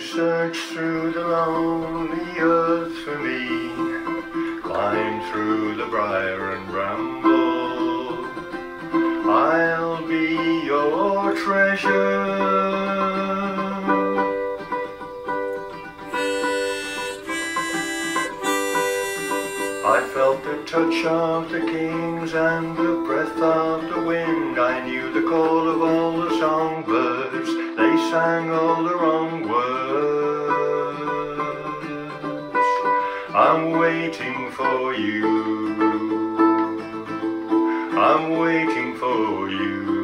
search through the lonely earth for me. Climb through the briar and bramble. I'll be your treasure. I felt the touch of the kings and the breath of the wind. I knew the call of all the songbirds. They sang all the wrong words. I'm waiting for you. I'm waiting for you.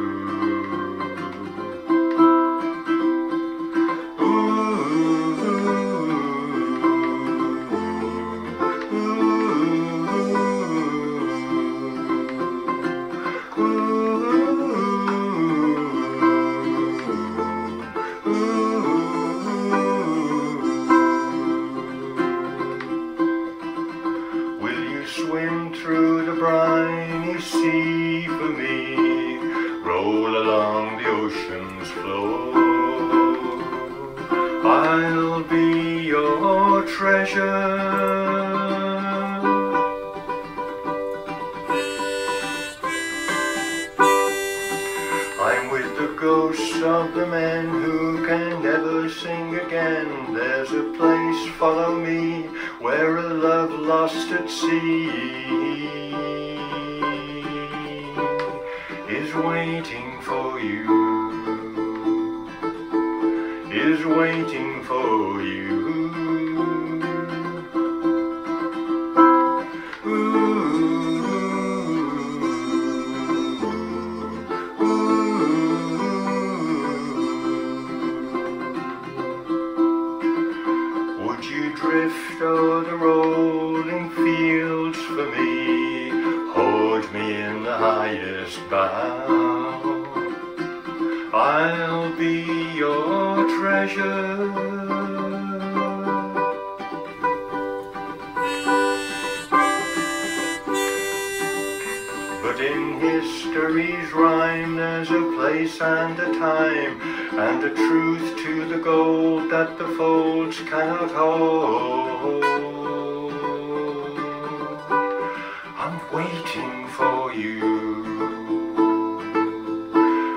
Briny sea for me? Roll along the ocean's floor. I'll be your treasure. I'm with the ghosts of the men who can never sing again. There's a place, follow me, where a love lost at sea waiting for you. Is waiting for you. Would you drift o'er the rolling fields for me? Hold me in the highest bough. I'll be your treasure. But in history's rhyme there's a place and a time And a truth to the gold that the folds cannot hold I'm waiting for you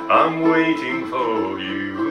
I'm waiting for you.